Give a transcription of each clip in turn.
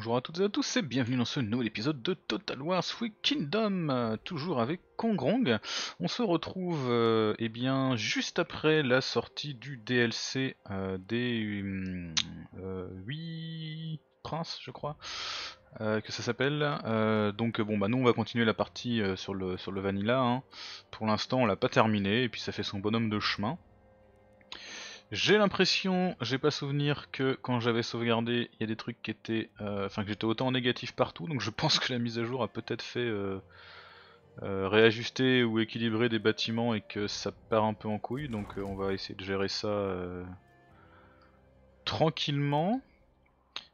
Bonjour à toutes et à tous et bienvenue dans ce nouvel épisode de Total War Sweet Kingdom, euh, toujours avec Kongrong. On se retrouve euh, eh bien juste après la sortie du DLC euh, des 8 princes, je crois, que ça s'appelle. donc bon bah nous on va continuer la partie sur le sur le vanilla. hein. Pour l'instant on l'a pas terminé et puis ça fait son bonhomme de chemin. J'ai l'impression, j'ai pas souvenir que quand j'avais sauvegardé, il y a des trucs qui étaient, euh, enfin que j'étais autant en négatif partout, donc je pense que la mise à jour a peut-être fait euh, euh, réajuster ou équilibrer des bâtiments et que ça part un peu en couille, donc on va essayer de gérer ça tranquillement.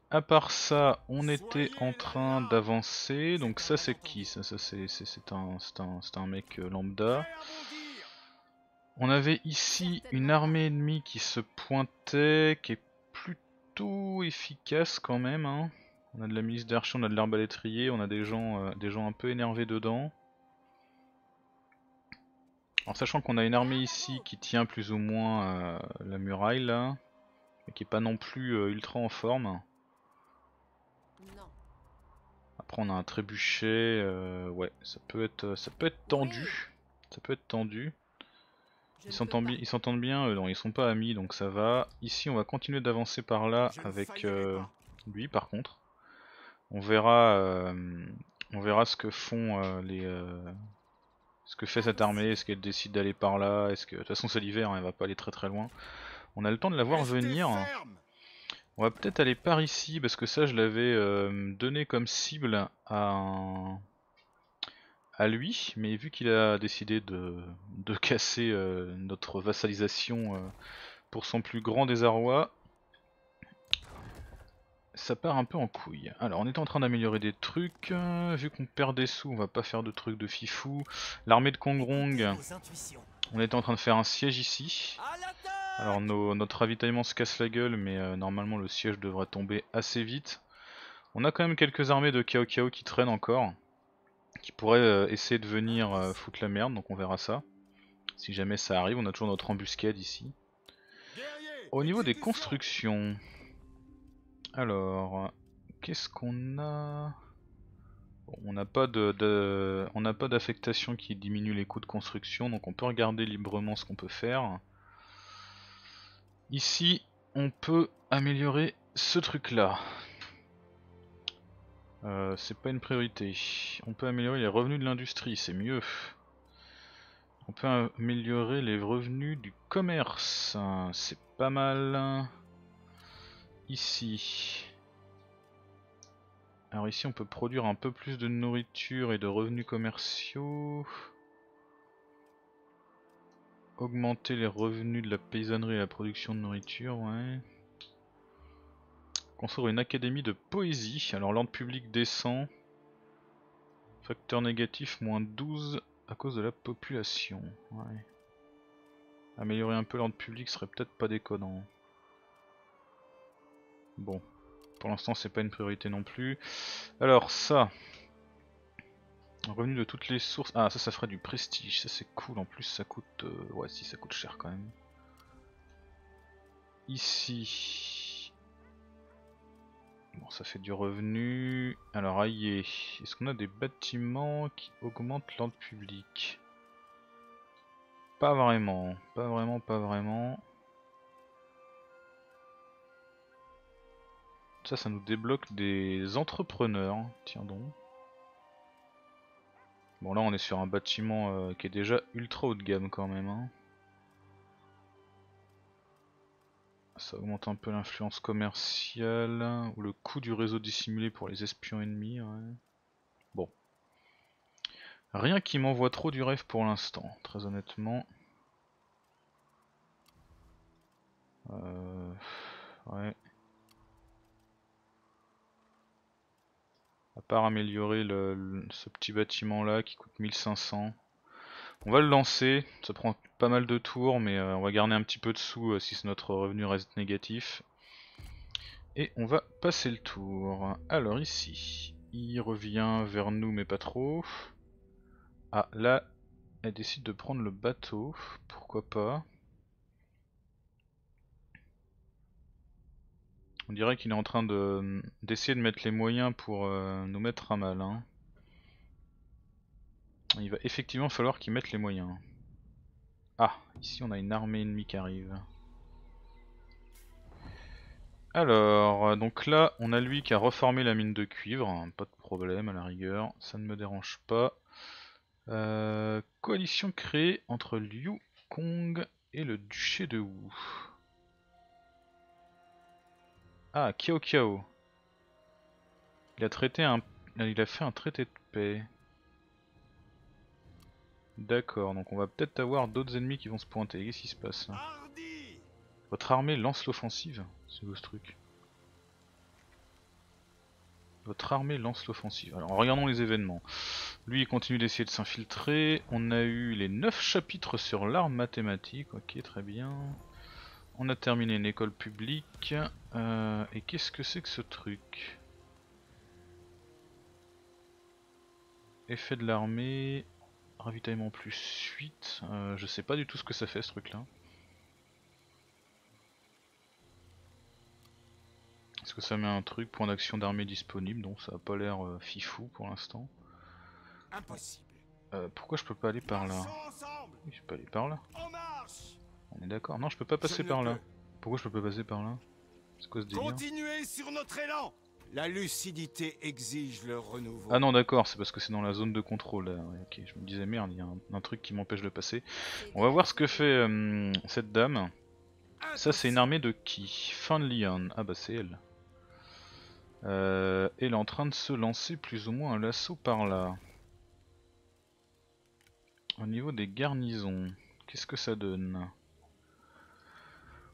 À part ça, on était en train d'avancer, donc ça c'est qui? Ça, ça c'est un, un, un mec lambda. On avait ici une armée ennemie qui se pointait, qui est plutôt efficace quand même. Hein. On a de la milice d'archi, on a de l'arbalétrier, on a des gens, euh, des gens un peu énervés dedans. En sachant qu'on a une armée ici qui tient plus ou moins euh, la muraille là, mais qui est pas non plus euh, ultra en forme. Après on a un trébuchet, ouais, ça peut être, ça peut être tendu, ça peut être tendu. Ils s'entendent bien, non ils sont pas amis donc ça va. Ici on va continuer d'avancer par là avec euh, lui par contre. On verra, euh, on verra ce que font euh, les... ce que fait cette armée, est-ce qu'elle décide d'aller par là, est-ce que... De toute façon c'est l'hiver, hein, elle va pas aller très très loin. On a le temps de la voir venir. On va peut-être aller par ici parce que ça je l'avais donné comme cible à un à lui, mais vu qu'il a décidé de, casser euh, notre vassalisation euh, pour son plus grand désarroi, ça part un peu en couille. Alors on est en train d'améliorer des trucs, euh, vu qu'on perd des sous, on va pas faire de trucs de fifou. L'armée de Kongrong, on était en train de faire un siège ici. Alors notre ravitaillement se casse la gueule, mais normalement le siège devrait tomber assez vite. On a quand même quelques armées de Kao Kao qui traînent encore qui pourrait euh, essayer de venir euh, foutre la merde, donc on verra ça. Si jamais ça arrive, on a toujours notre embuscade ici. Au niveau des constructions, alors, qu'est-ce qu'on a? On n'a pas de, on n'a pas d'affectation qui diminue les coûts de construction, donc on peut regarder librement ce qu'on peut faire. Ici, on peut améliorer ce truc là. Euh, c'est pas une priorité. On peut améliorer les revenus de l'industrie, c'est mieux. On peut améliorer les revenus du commerce, c'est pas mal. Ici. Alors ici on peut produire un peu plus de nourriture et de revenus commerciaux. Augmenter les revenus de la paysannerie et la production de nourriture, ouais. Construire une académie de poésie. Alors l'ordre public descend. Facteur négatif, moins 12 à cause de la population. Améliorer un peu l'ordre public serait peut-être pas déconnant. Bon. Pour l'instant c'est pas une priorité non plus. Alors ça. Revenu de toutes les sources. Ah ça ça ferait du prestige, ça c'est cool. En plus ça coûte... Euh, ouais si ça coûte cher quand même. Ici. Bon, ça fait du revenu. Alors, aïe, est-ce qu'on a des bâtiments qui augmentent l'ordre public? Pas vraiment, pas vraiment, pas vraiment. Ça, ça nous débloque des entrepreneurs, tiens donc. Bon là on est sur un bâtiment euh, qui est déjà ultra haut de gamme quand même. Hein. Ça augmente un peu l'influence commerciale ou le coût du réseau dissimulé pour les espions ennemis. Bon. Rien qui m'envoie trop du rêve pour l'instant, très honnêtement. Euh, ouais. À part améliorer ce petit bâtiment là qui coûte 1500. On va le lancer, ça prend pas mal de tours mais euh, on va garder un petit peu de sous euh, si notre revenu reste négatif. Et on va passer le tour. Alors ici, il revient vers nous mais pas trop. Ah là, elle décide de prendre le bateau, pourquoi pas? On dirait qu'il est en train d'essayer de, mettre les moyens pour euh, nous mettre à mal. Hein. Il va effectivement falloir qu'il mette les moyens. Ah, ici on a une armée ennemie qui arrive. Alors, donc là, on a lui qui a reformé la mine de cuivre, hein, pas de problème à la rigueur, ça ne me dérange pas. Euh, coalition créée entre Liu Kong et le duché de Wu. Ah, Kiao Kiao. Il a traité un... Il a fait un traité de paix. D'accord, donc on va peut-être avoir d'autres ennemis qui vont se pointer. Qu'est-ce qui se passe là? Votre armée lance l'offensive C'est beau ce truc. Votre armée lance l'offensive. Alors regardons les événements. Lui il continue d'essayer de s'infiltrer. On a eu les 9 chapitres sur l'arme mathématique. Ok très bien. On a terminé une école publique. Euh, et qu'est-ce que c'est que ce truc? Effet de l'armée. Ravitaillement plus 8. Euh, je sais pas du tout ce que ça fait ce truc là. Est-ce que ça met un truc, point d'action d'armée disponible? Donc ça a pas l'air euh, fifou pour l'instant. Impossible. Euh, pourquoi je peux pas aller par là? Oui, je peux aller par là. On est d'accord. Non, je peux pas passer par là. Pourquoi je peux pas passer par là? C'est quoi ce délire? Continuez sur notre élan La lucidité exige le renouveau. Ah non, d'accord, c'est parce que c'est dans la zone de contrôle. ok, je me disais merde, il y a un, truc qui m'empêche de passer. On va voir ce que fait euh, cette dame. Ça, c'est une armée de qui? Fin de Lian. Ah bah, c'est elle. Euh, elle est en train de se lancer plus ou moins un lasso par là. Au niveau des garnisons, qu'est-ce que ça donne?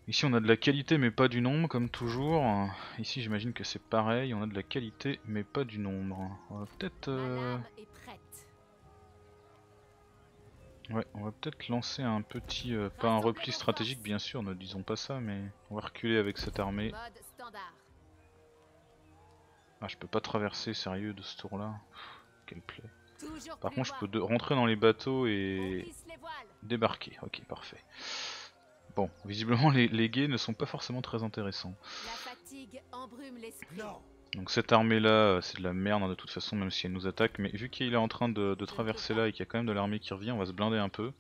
Ici on a de la qualité mais pas du nombre comme toujours. Ici j'imagine que c'est pareil, on a de la qualité mais pas du nombre. On va peut-être... Euh, ouais, on va peut-être lancer un petit... Euh, pas un repli stratégique bien sûr, ne disons pas ça, mais on va reculer avec cette armée. Ah, je peux pas traverser sérieux de ce tour là. Quelle plaie. Par contre, je peux rentrer dans les bateaux et débarquer. Ok, parfait. Bon, visiblement les, les guets ne sont pas forcément très intéressants. Donc cette armée là, euh, c'est de la merde hein, de toute façon, même si elle nous attaque. Mais vu qu'il est en train de, traverser là et qu'il y a quand même de l'armée qui revient, on va se blinder un peu.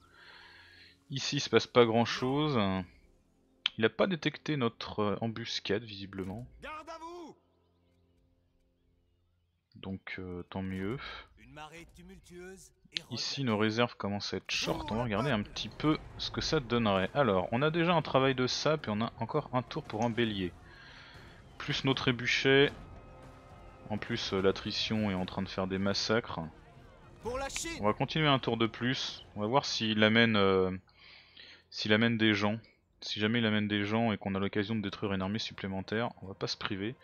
Ici, il se passe pas grand chose. Il a pas détecté notre euh, embuscade visiblement. donc euh, tant mieux. Ici nos réserves commencent à être short, on va regarder un petit peu ce que ça donnerait. Alors, on a déjà un travail de sap et on a encore un tour pour un bélier. Plus nos trébuchets, en plus euh, l'attrition est en train de faire des massacres. On va continuer un tour de plus, on va voir s'il amène, euh, s'il amène des gens. Si jamais il amène des gens et qu'on a l'occasion de détruire une armée supplémentaire, on va pas se priver.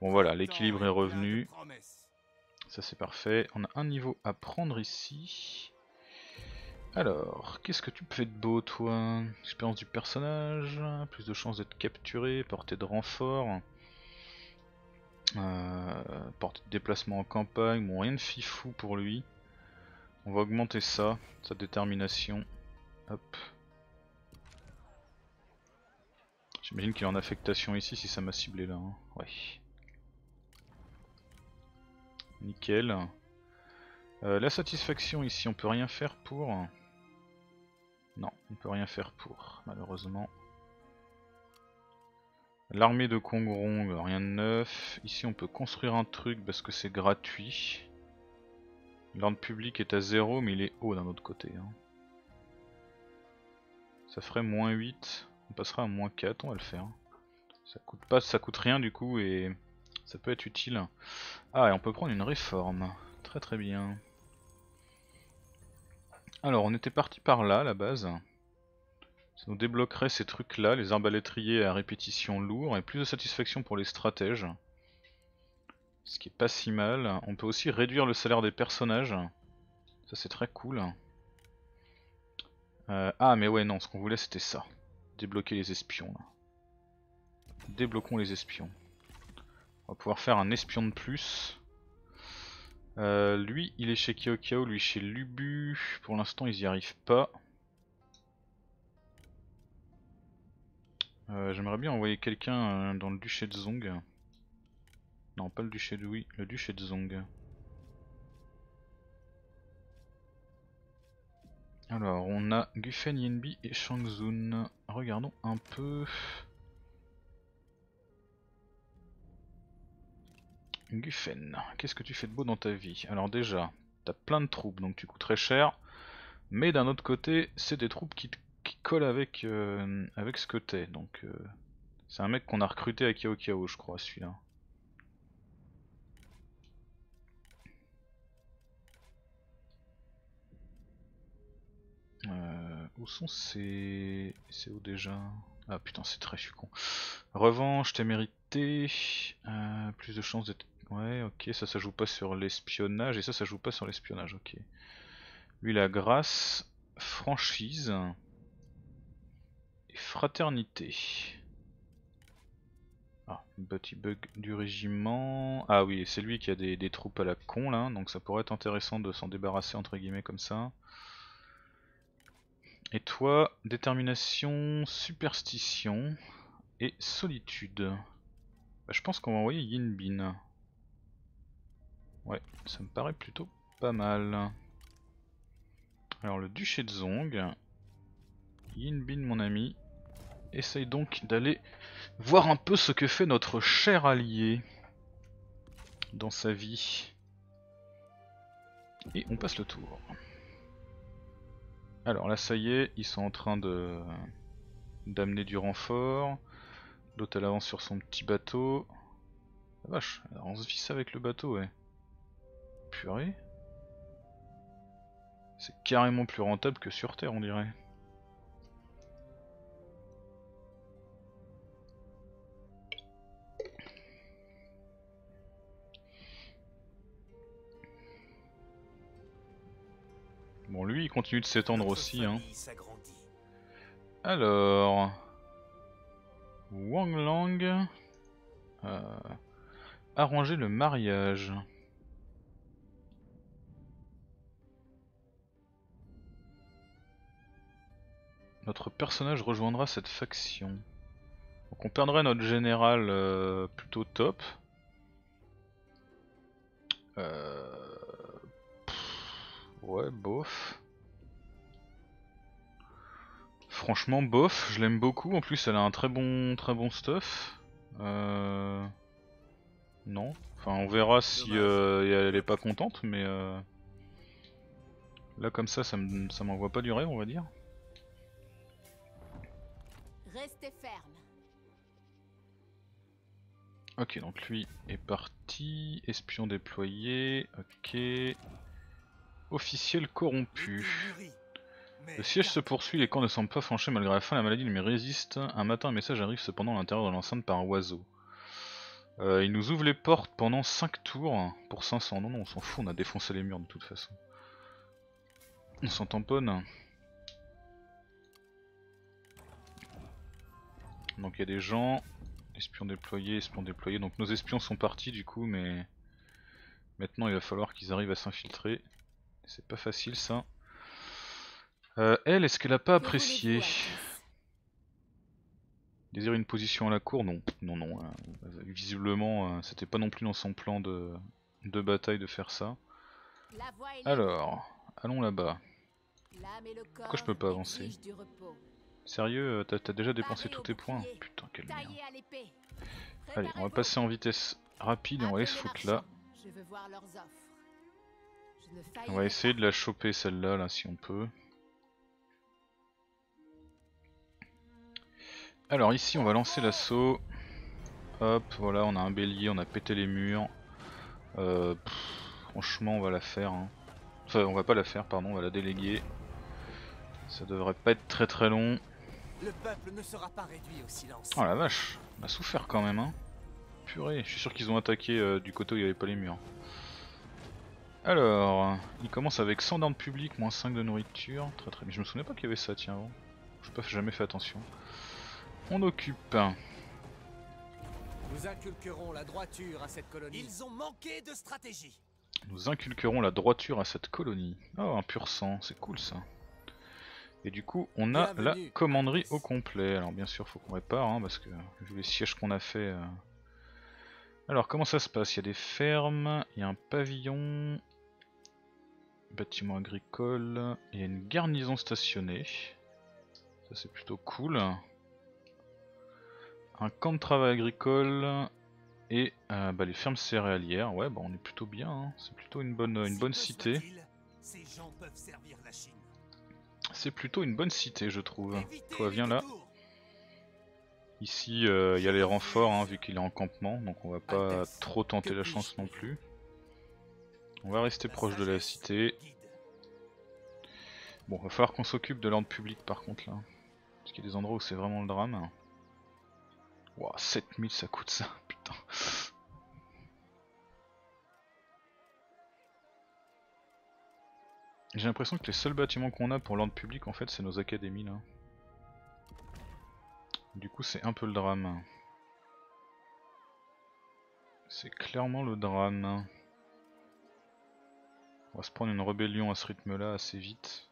Bon voilà, l'équilibre est revenu. Ça c'est parfait. On a un niveau à prendre ici. Alors, qu'est-ce que tu fais de beau toi? Expérience du personnage, plus de chances d'être capturé, portée de renfort, euh, portée de déplacement en campagne, bon rien de fifou pour lui. On va augmenter ça, sa détermination. Hop. J'imagine qu'il est en affectation ici si ça m'a ciblé là. Hein. Ouais. Nickel. Euh, la satisfaction ici, on peut rien faire pour. Non, on peut rien faire pour, malheureusement. L'armée de Kongrong, rien de neuf. Ici on peut construire un truc parce que c'est gratuit. L'ordre public est à 0 mais il est haut d'un autre côté. Hein. Ça ferait moins 8. On passera à moins 4, on va le faire. Ça coûte pas, ça coûte rien du coup et ça peut être utile. Ah, et on peut prendre une réforme. Très très bien. Alors, on était parti par là, à la base. Ça nous débloquerait ces trucs là, les arbalétriers à répétition lourd, et plus de satisfaction pour les stratèges. Ce qui est pas si mal. On peut aussi réduire le salaire des personnages. Ça c'est très cool. Euh, ah mais ouais non, ce qu'on voulait c'était ça. Débloquer les espions là. Débloquons les espions. On va pouvoir faire un espion de plus. Euh, lui, il est chez Kiao lui chez Lubu. Pour l'instant, ils y arrivent pas. Euh, J'aimerais bien envoyer quelqu'un euh, dans le duché de Zong. Non, pas le duché de oui, le duché de Zong. Alors, on a Gufen, Yenbi et Shangzun. Regardons un peu. Gufen, qu'est-ce que tu fais de beau dans ta vie? Alors déjà, t'as plein de troupes, donc tu coûtes très cher. Mais d'un autre côté, c'est des troupes qui, collent avec, euh, avec ce que t'es. Donc, euh, c'est un mec qu'on a recruté à Kiao Kiao, je crois, celui-là. Euh, où sont ces... C'est où déjà? Ah putain c'est très con. Revanche, t'es mérité. Plus de chances d'être... Ouais ok, ça ça joue pas sur l'espionnage et ça ça joue pas sur l'espionnage, ok. Lui la grâce, franchise et fraternité. Ah, petit bug du régiment. Ah oui, c'est lui qui a des, troupes à la con là, donc ça pourrait être intéressant de s'en débarrasser entre guillemets comme ça. Et toi, détermination, superstition et solitude. Bah, je pense qu'on va envoyer Yinbin. Ouais, ça me paraît plutôt pas mal. Alors le duché de Zong, Yinbin mon ami, essaye donc d'aller voir un peu ce que fait notre cher allié dans sa vie. Et on passe le tour. Alors là ça y est, ils sont en train de d'amener du renfort. L'autre elle avance sur son petit bateau. La vache, on se visse avec le bateau ouais. Purée. C'est carrément plus rentable que sur Terre on dirait. Bon, lui, il continue de s'étendre aussi. Hein. Alors... Wang Lang... Euh, arranger le mariage. Notre personnage rejoindra cette faction. Donc on perdrait notre général euh, plutôt top. Euh... Ouais, bof. Franchement, bof, je l'aime beaucoup. En plus, elle a un très bon, très bon stuff. Euh... Non. Enfin, on verra si euh, elle est pas contente, mais euh... là, comme ça, ça m'envoie pas du rêve, on va dire. Restez ferme. Ok, donc lui est parti. Espion déployé. Ok. Officiel corrompu. Le siège se poursuit, les camps ne semblent pas franchis malgré la fin, la maladie lui résiste. Un matin, un message arrive cependant à l'intérieur de l'enceinte par un oiseau. Euh, il nous ouvre les portes pendant 5 tours pour 500. Non, non, on s'en fout, on a défoncé les murs de toute façon. On s'en tamponne. Donc il y a des gens, espions déployés, espions déployés. Donc nos espions sont partis du coup, mais maintenant il va falloir qu'ils arrivent à s'infiltrer. C'est pas facile ça. Euh, elle, est-ce qu'elle a pas apprécié Désire une position à la cour? Non, non, non. Hein. Visiblement, euh, c'était pas non plus dans son plan de, de bataille de faire ça. Alors, allons là-bas. Pourquoi je peux pas avancer? Sérieux, euh, t'as déjà dépensé tous tes points Putain, quelle merde. Allez, on va passer en vitesse rapide et on va aller se foutre là. On va essayer de la choper celle-là, là, si on peut. Alors ici on va lancer l'assaut. Hop, voilà, on a un bélier, on a pété les murs. Euh, franchement on va la faire. Hein. Enfin on va pas la faire, pardon, on va la déléguer. Ça devrait pas être très très long. Le peuple ne sera pas réduit au silence. Oh la vache, on a souffert quand même hein. Purée, je suis sûr qu'ils ont attaqué euh, du côté où il n'y avait pas les murs. Alors, il commence avec 100 d'armes publiques, moins 5 de nourriture. Très très bien. Je me souvenais pas qu'il y avait ça, tiens. Je n'ai pas jamais fait attention. On occupe. Nous inculquerons la droiture à cette colonie. Ils ont manqué de stratégie. Nous inculquerons la droiture à cette colonie. Oh, un pur sang, c'est cool ça. Et du coup, on a la commanderie au complet. Alors bien sûr, faut qu'on répare, hein, parce que vu les sièges qu'on a fait... Euh. Alors comment ça se passe? Il y a des fermes, il y a un pavillon, bâtiment agricole, il y a une garnison stationnée. Ça c'est plutôt cool. Un camp de travail agricole et euh, bah, les fermes céréalières. Ouais, bah on est plutôt bien, hein. c'est plutôt une bonne, une bonne cité. C'est plutôt une bonne cité, je trouve. Toi, viens là. Ici, euh, il y a les renforts, hein, vu qu'il est en campement, donc on va pas trop tenter la chance non plus. On va rester proche de la cité. Bon, va falloir qu'on s'occupe de l'ordre public par contre là. Parce qu'il y a des endroits où c'est vraiment le drame. Wow, 7000 ça coûte ça, putain. J'ai l'impression que les seuls bâtiments qu'on a pour l'ordre public en fait c'est nos académies là. Du coup c'est un peu le drame. C'est clairement le drame. On va se prendre une rébellion à ce rythme là assez vite.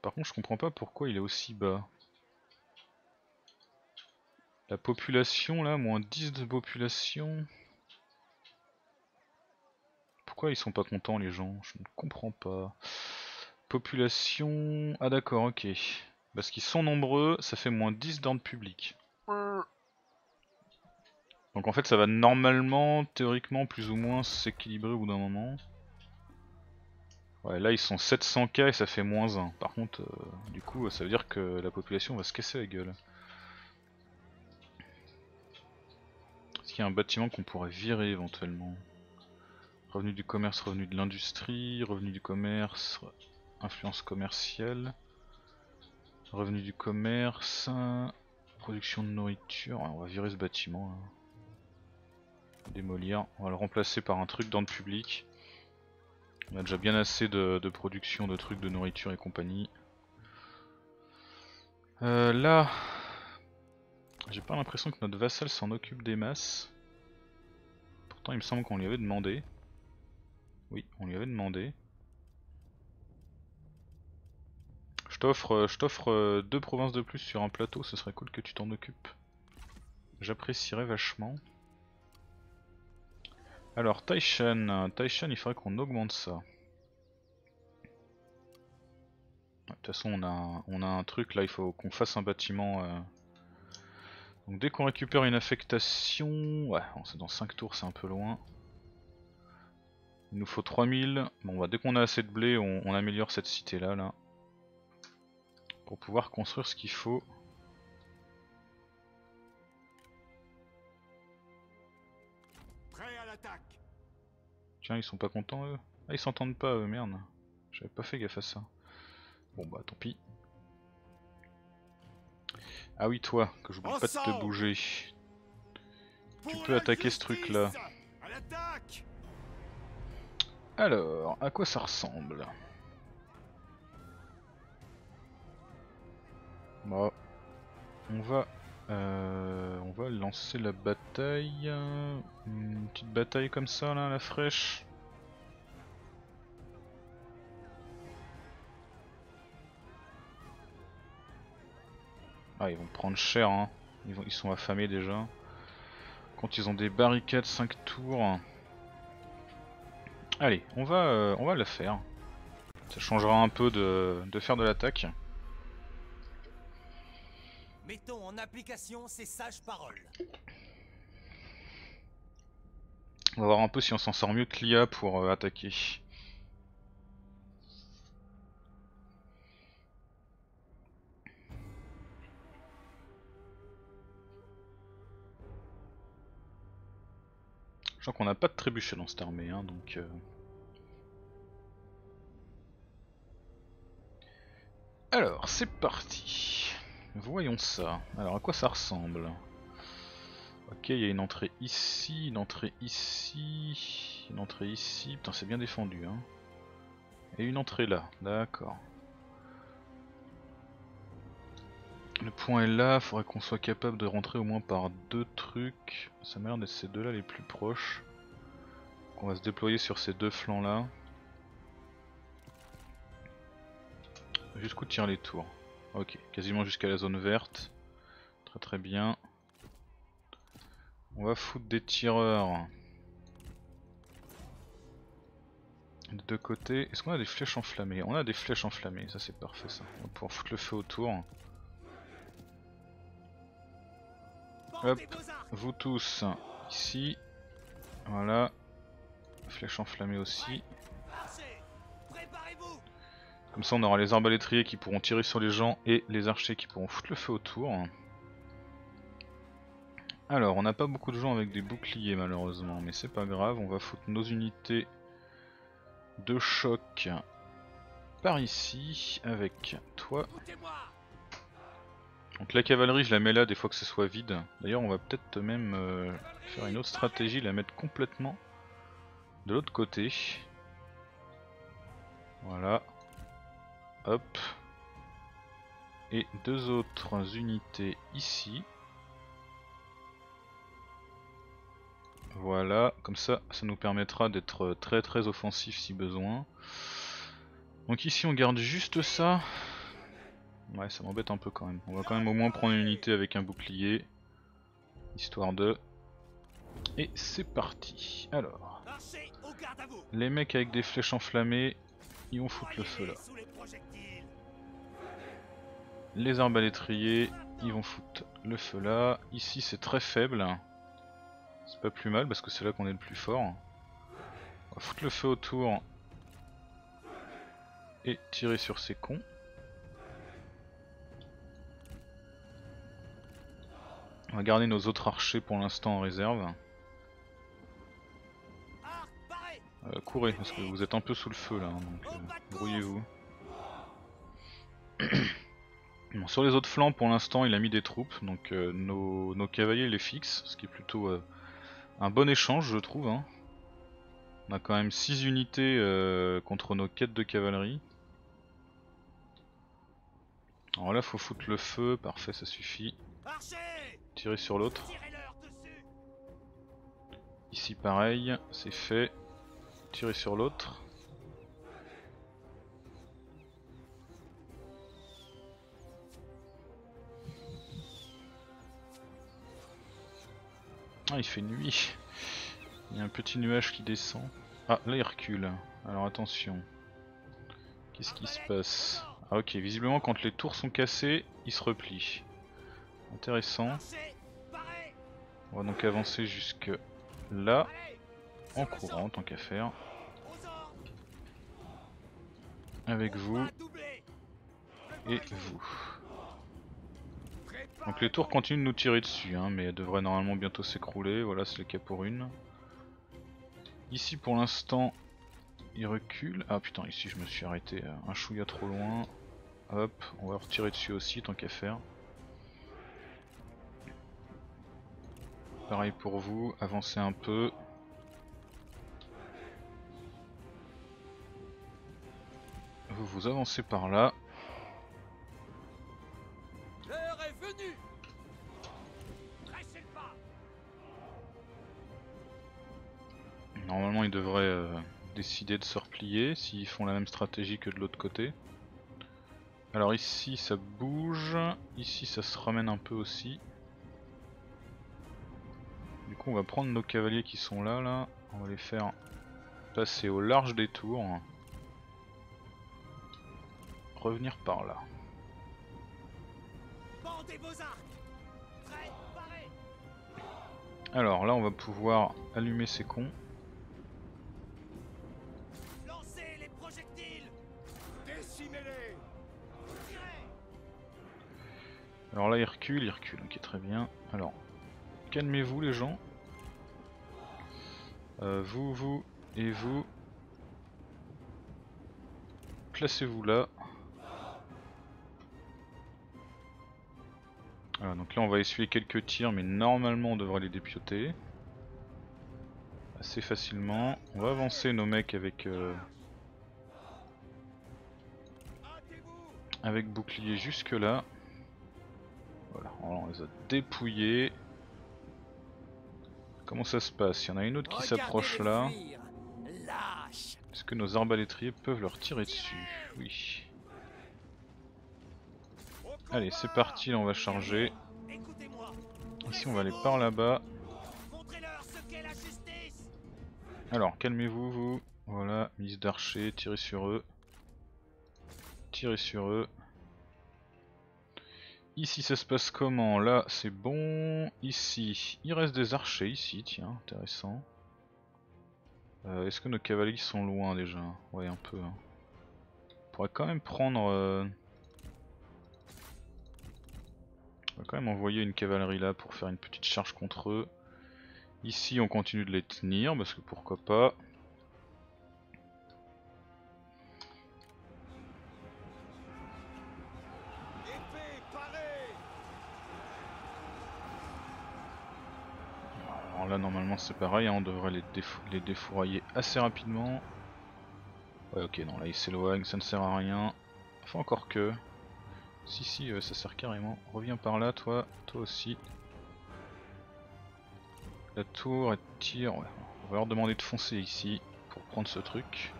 Par contre je comprends pas pourquoi il est aussi bas. La population là, moins 10 de population. Pourquoi ils sont pas contents les gens? Je ne comprends pas. Population... Ah d'accord, ok. Parce qu'ils sont nombreux, ça fait moins 10 d'ordre public. Donc en fait ça va normalement, théoriquement, plus ou moins s'équilibrer au bout d'un moment. Ouais là ils sont 700k et ça fait moins 1. Par contre, euh, du coup ça veut dire que la population va se casser la gueule. Est-ce qu'il y a un bâtiment qu'on pourrait virer éventuellement? Revenu du commerce, revenu de l'industrie, revenu du commerce, influence commerciale, revenu du commerce, production de nourriture, on va virer ce bâtiment. Démolir, on va le remplacer par un truc dans le public. On a déjà bien assez de, production de trucs de nourriture et compagnie. Euh, là, j'ai pas l'impression que notre vassal s'en occupe des masses. Pourtant il me semble qu'on lui avait demandé. Oui, on lui avait demandé. Je t'offre je t'offre euh, deux provinces de plus sur un plateau, ce serait cool que tu t'en occupes. J'apprécierais vachement. Alors Taishan, Taishan il faudrait qu'on augmente ça. De toute façon on a, un, on a un truc là, il faut qu'on fasse un bâtiment. Euh. Donc dès qu'on récupère une affectation, ouais, c'est dans 5 tours, c'est un peu loin. Il nous faut 3000. Bon bah dès qu'on a assez de blé, on, améliore cette cité là, là. Pour pouvoir construire ce qu'il faut. Tiens, ils sont pas contents eux Ah, ils s'entendent pas eux, merde. J'avais pas fait gaffe à ça. Bon bah tant pis. Ah oui toi, que j'oublie pas de te bouger. Tu peux attaquer ce truc là. Alors, à quoi ça ressemble? Bon, on va, euh, on va lancer la bataille, une petite bataille comme ça là, la fraîche. Ah, ils vont prendre cher, hein. ils, ils sont affamés déjà. Quand ils ont des barricades 5 tours. Allez, on va, euh, on va le faire. Ça changera un peu de, faire de l'attaque. Mettons en application ces sages paroles. On va voir un peu si on s'en sort mieux que l'IA pour euh, attaquer. Je crois qu'on n'a pas de trébuchet dans cette armée, hein, donc... Euh. Alors, c'est parti. Voyons ça. Alors, à quoi ça ressemble? Ok, il y a une entrée ici, une entrée ici, une entrée ici. Putain, c'est bien défendu, hein. Et une entrée là, d'accord. Le point est là, faudrait qu'on soit capable de rentrer au moins par deux trucs. Ça m'a l'air d'être ces deux là les plus proches. On va se déployer sur ces deux flancs là. Jusqu'où tirent les tours Ok, quasiment jusqu'à la zone verte. Très très bien. On va foutre des tireurs. De deux côtés. Est-ce qu'on a des flèches enflammées? On a des flèches enflammées, ça c'est parfait ça. On va pouvoir foutre le feu autour. Hop, vous tous ici. Voilà. Flèche enflammée aussi. Comme ça on aura les arbalétriers qui pourront tirer sur les gens et les archers qui pourront foutre le feu autour. Alors on n'a pas beaucoup de gens avec des boucliers malheureusement mais c'est pas grave, on va foutre nos unités de choc par ici avec toi. Donc la cavalerie je la mets là des fois que ce soit vide. D'ailleurs on va peut-être même euh, faire une autre stratégie, la mettre complètement de l'autre côté. Voilà. Hop. Et deux autres unités ici. Voilà, comme ça, ça nous permettra d'être très très offensif si besoin. Donc ici on garde juste ça. Ouais, ça m'embête un peu quand même. On va quand même au moins prendre une unité avec un bouclier. Histoire de... Et c'est parti. Alors... Les mecs avec des flèches enflammées, ils vont foutre le feu là. Les arbalétriers, ils vont foutre le feu là. Ici c'est très faible. C'est pas plus mal parce que c'est là qu'on est le plus fort. On va foutre le feu autour. Et tirer sur ces cons. On va garder nos autres archers pour l'instant en réserve. Euh, courez, parce que vous êtes un peu sous le feu là, hein, donc euh, brouillez-vous. sur les autres flancs, pour l'instant, il a mis des troupes, donc euh, nos, cavaliers les fixent, ce qui est plutôt un bon échange, je trouve. Hein. On a quand même 6 unités contre nos quêtes de cavalerie. Alors là, faut foutre le feu, parfait, ça suffit. Tirer sur l'autre. Ici, pareil, c'est fait tirer sur l'autre. Ah il fait nuit. Il y a un petit nuage qui descend. Ah là il recule. Alors attention. Qu'est-ce qui se passe? Ah ok, visiblement quand les tours sont cassées, il se replie. Intéressant. On va donc avancer jusque là en courant tant qu'à faire. Avec vous et vous. Donc les tours continuent de nous tirer dessus, hein, mais elles devraient normalement bientôt s'écrouler. Voilà, c'est le cas pour une. Ici pour l'instant, il recule. Ah putain, ici je me suis arrêté euh, un chouïa trop loin. Hop, on va retirer dessus aussi tant qu'à faire. Pareil pour vous, avancez un peu. Vous vous avancez par là. Normalement ils devraient euh, décider de se replier s'ils font la même stratégie que de l'autre côté. Alors ici ça bouge, ici ça se ramène un peu aussi. Du coup on va prendre nos cavaliers qui sont là là, on va les faire passer au large des tours revenir par là. Alors là on va pouvoir allumer ces cons. Alors là il recule, il recule, ok très bien. Alors, calmez-vous les gens. Euh, vous, vous et vous. Placez-vous là. Voilà, donc là on va essuyer quelques tirs, mais normalement on devrait les dépioter. Assez facilement. On va avancer nos mecs avec... Euh, avec bouclier jusque là. Voilà, on les a dépouillés. Comment ça se passe? Il y en a une autre qui s'approche là. Est-ce que nos arbalétriers peuvent leur tirer dessus? Oui. Allez, c'est parti, là on va charger. Ici on va aller par là-bas. Alors, calmez-vous, vous. Voilà, mise d'archer, tirez sur eux. Tirez sur eux. Ici ça se passe comment? Là c'est bon. Ici, il reste des archers ici, tiens, intéressant. Euh, Est-ce que nos cavaliers sont loin déjà? Ouais un peu. hein. On pourrait quand même prendre... euh, On va quand même envoyer une cavalerie là pour faire une petite charge contre eux. Ici on continue de les tenir parce que pourquoi pas. Alors là normalement c'est pareil, hein, on devrait les, défou- les défourailler assez rapidement. Ouais ok non là ils s'éloignent, ça ne sert à rien. Enfin encore que. Si si euh, ça sert carrément. Reviens par là toi, toi aussi. La tour elle tire, ouais. On va leur demander de foncer ici pour prendre ce truc.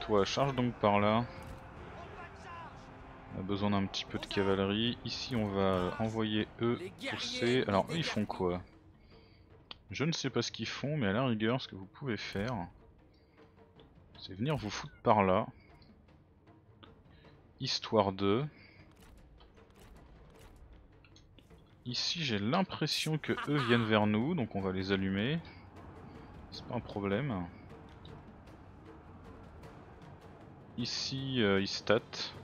Toi charge donc par là. On a besoin d'un petit peu de cavalerie. Ici on va envoyer eux pousser. Alors eux ils font quoi? Je ne sais pas ce qu'ils font mais à la rigueur ce que vous pouvez faire c'est venir vous foutre par là. Histoire de... Ici j'ai l'impression que eux viennent vers nous donc on va les allumer. C'est pas un problème. Ici euh, ils statent.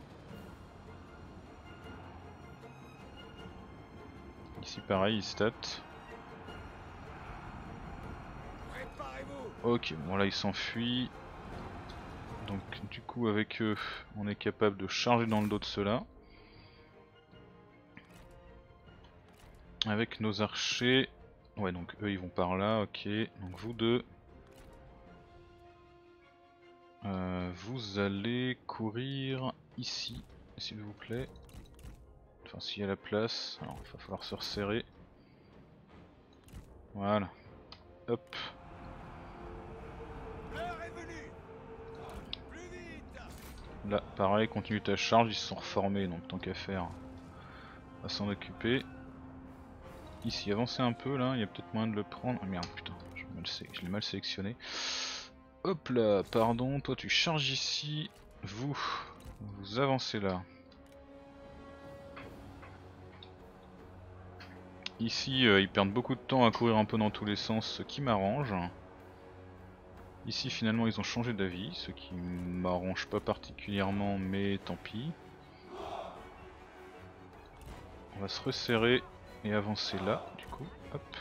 Ici pareil, ils stat. Ok, bon là ils s'enfuient. Donc du coup avec eux, on est capable de charger dans le dos de ceux-là. Avec nos archers. Ouais donc eux ils vont par là, ok. Donc vous deux. Euh, vous allez courir ici, s'il vous plaît. Enfin s'il y a la place. Alors il va falloir se resserrer. Voilà. Hop. L'heure est venue. Plus vite. Là, pareil, continue ta charge, ils se sont reformés, donc tant qu'à faire, on va s'en occuper. Ici, avancez un peu là, il y a peut-être moyen de le prendre. Ah merde, putain, je l'ai mal sélectionné. Hop là, pardon, toi tu charges ici, vous, vous avancez là. Ici, euh, ils perdent beaucoup de temps à courir un peu dans tous les sens, ce qui m'arrange. Ici finalement ils ont changé d'avis, ce qui m'arrange pas particulièrement mais tant pis. On va se resserrer et avancer là du coup, hop.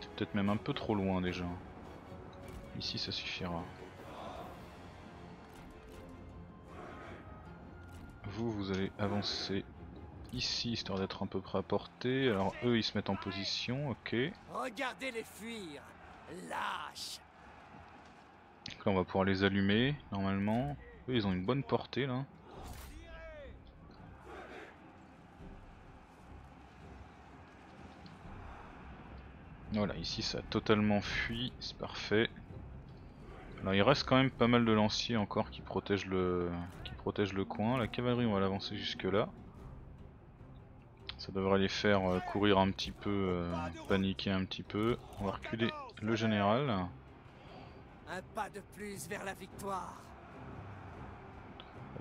C'est peut-être même un peu trop loin déjà. Ici ça suffira. Vous, vous allez avancer ici histoire d'être à peu près à portée. Alors eux ils se mettent en position, ok. Regardez-les fuir. Lâche. On va pouvoir les allumer normalement. Eux ils ont une bonne portée là. Voilà, ici ça a totalement fui, c'est parfait. Alors il reste quand même pas mal de lanciers encore qui protègent le, qui protègent le coin. La cavalerie on va l'avancer jusque là. Ça devrait les faire euh, courir un petit peu, euh, paniquer un petit peu. On va reculer le général. Un pas de plus vers la victoire.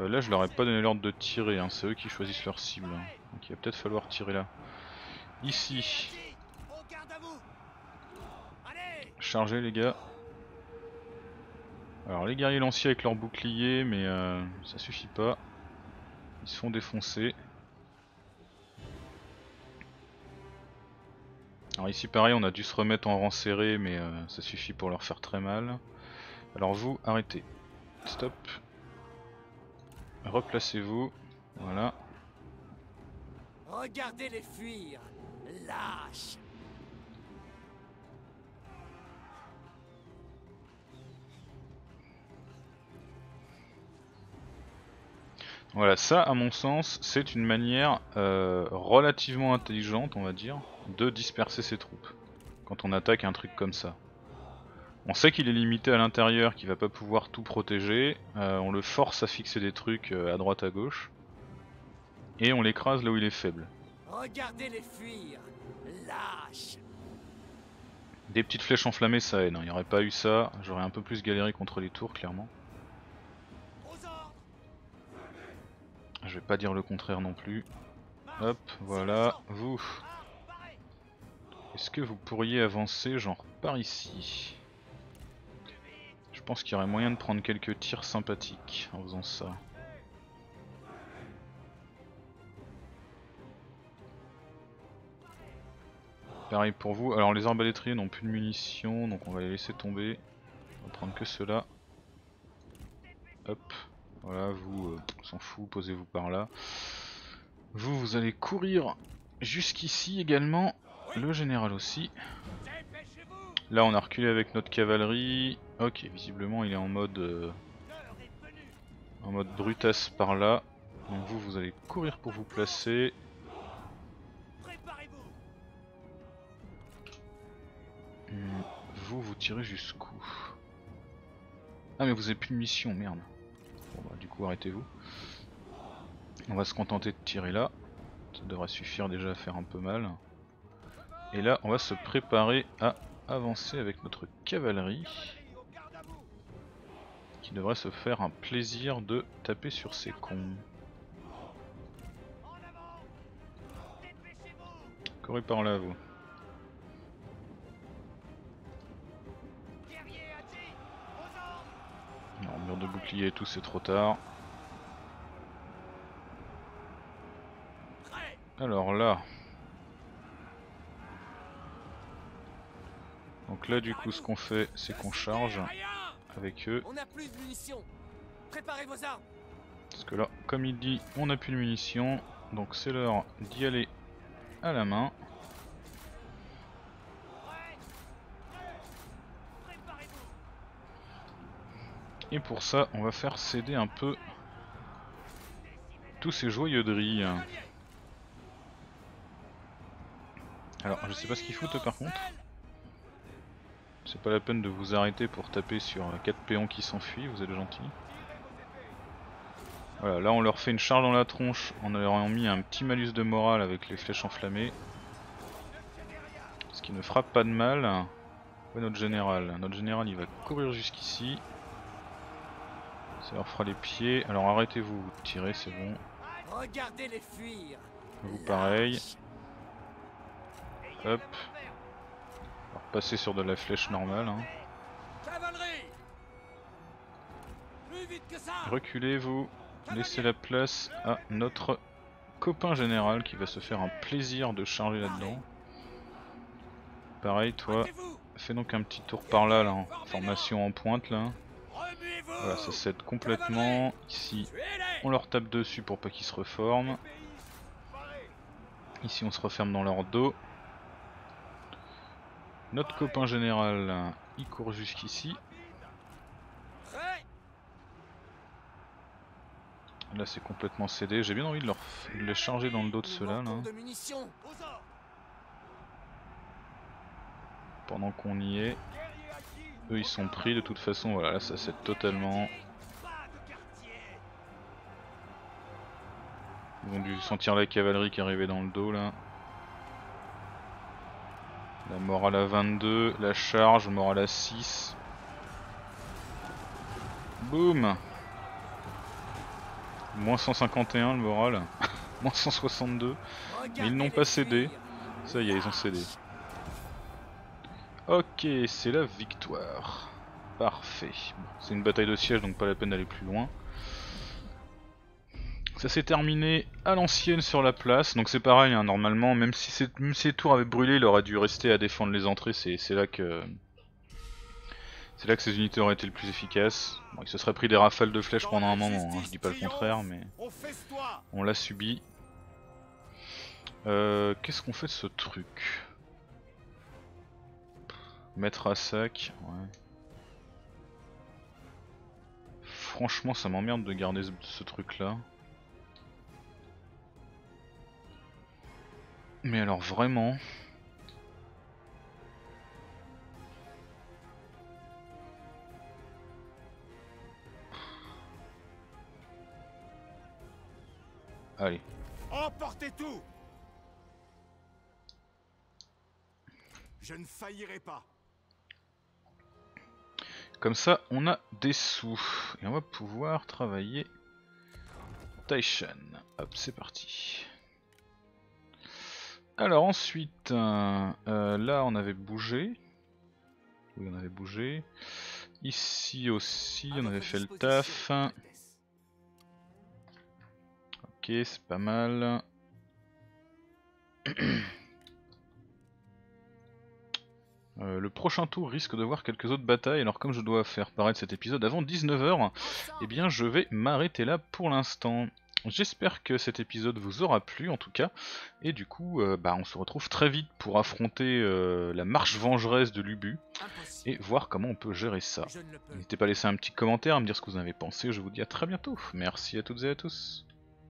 Euh, là je leur ai pas donné l'ordre de tirer, hein. c'est eux qui choisissent leur cible. Donc il va peut-être falloir tirer là. Ici, chargez les gars. Alors les guerriers lanciers avec leur bouclier, mais euh, ça suffit pas. Ils se font défoncer. Alors ici pareil on a dû se remettre en rang serré mais euh, ça suffit pour leur faire très mal. Alors vous arrêtez. Stop. Replacez-vous. Voilà. Regardez-les fuir. Lâche. Voilà, ça à mon sens, c'est une manière euh, relativement intelligente, on va dire, de disperser ses troupes. quand on attaque un truc comme ça. On sait qu'il est limité à l'intérieur, qu'il va pas pouvoir tout protéger. Euh, on le force à fixer des trucs euh, à droite à gauche. Et on l'écrase là où il est faible. Regardez les fuir. Lâche. Des petites flèches enflammées ça aide, hein. il n'y aurait pas eu ça, j'aurais un peu plus galéré contre les tours clairement. Je vais pas dire le contraire non plus. Hop, voilà, vous. Est-ce que vous pourriez avancer genre par ici? Pense qu'il y aurait moyen de prendre quelques tirs sympathiques en faisant ça. Pareil pour vous. Alors les arbalétriers n'ont plus de munitions, donc on va les laisser tomber. On va prendre que ceux-là. Hop. Voilà, vous, euh, on s'en fout, posez-vous par là. Vous, vous allez courir jusqu'ici également. Le général aussi. Là on a reculé avec notre cavalerie. Ok, visiblement il est en mode euh, en mode brutasse par là. Donc vous, vous allez courir pour vous placer. Vous, vous tirez jusqu'où? Ah mais vous avez plus de mission, merde. Bon bah du coup arrêtez-vous. On va se contenter de tirer là. Ça devrait suffire déjà à faire un peu mal. Et là on va se préparer à avancer avec notre cavalerie. Au garde à vous. Qui devrait se faire un plaisir de taper sur ces cons. Courez par là vous. Non, mur de bouclier et tout c'est trop tard. Alors là. Donc là du coup ce qu'on fait c'est qu'on charge. Avec eux. On n'a plus de munitions. Préparez vos armes. Parce que là comme il dit on n'a plus de munitions. Donc c'est l'heure d'y aller à la main. Et pour ça on va faire céder un peu tous ces joyeuderies. Alors je sais pas ce qu'ils foutent par contre. C'est pas la peine de vous arrêter pour taper sur 4 péons qui s'enfuient, vous êtes gentils. Voilà, là on leur fait une charge dans la tronche en leur ayant mis un petit malus de morale avec les flèches enflammées. Ce qui ne frappe pas de mal. Où est notre général Notre général il va courir jusqu'ici. Ça leur fera les pieds. Alors arrêtez-vous, vous tirez, c'est bon. Regardez les fuir. Vous pareil. Hop. On va repasser sur de la flèche normale. hein. Reculez vous, laissez la place à notre copain général qui va se faire un plaisir de charger là-dedans. Pareil toi, fais donc un petit tour par là, là en formation en pointe là. Voilà, ça cède complètement. Ici, on leur tape dessus pour pas qu'ils se reforment. Ici, on se referme dans leur dos. Notre copain général, il court jusqu'ici. Là, c'est complètement cédé. J'ai bien envie de, leur de les charger dans le dos de ceux-là. Là. ordres. pendant qu'on y est. Eux ils sont pris de toute façon, voilà, là ça cède totalement. Ils ont dû sentir la cavalerie qui arrivait dans le dos là. La morale à 22, la charge, morale à 6. Boum Moins 151 le moral, moins 162. Regardez ils n'ont pas cédé. Ça y est, ils ont cédé. Ok, c'est la victoire. Parfait. C'est une bataille de siège, donc pas la peine d'aller plus loin. Ça s'est terminé à l'ancienne sur la place, donc c'est pareil, hein, normalement, même si, même si les tours avaient brûlé, il aurait dû rester à défendre les entrées, c'est là que... C'est là que ces unités auraient été le plus efficaces. Bon, il se serait pris des rafales de flèches pendant un moment, hein, je dis pas le contraire, mais On l'a subi. Euh, Qu'est-ce qu'on fait de ce truc? Mettre à sac, ouais. Franchement, ça m'emmerde de garder ce, ce truc là. Mais alors vraiment... Allez. Emportez tout Je ne faillirai pas. Comme ça, on a des sous. Et on va pouvoir travailler Taishan. Hop, c'est parti. Alors ensuite, euh, euh, là on avait bougé. Oui, on avait bougé. Ici aussi, on avait fait le taf. Ok, c'est pas mal. Euh, le prochain tour risque de voir quelques autres batailles, alors comme je dois faire paraître cet épisode avant 19h, eh bien je vais m'arrêter là pour l'instant. J'espère que cet épisode vous aura plu en tout cas, et du coup euh, bah, on se retrouve très vite pour affronter euh, la marche vengeresse de Lubu, et voir comment on peut gérer ça. N'hésitez pas à laisser un petit commentaire, à me dire ce que vous en avez pensé, je vous dis à très bientôt. Merci à toutes et à tous.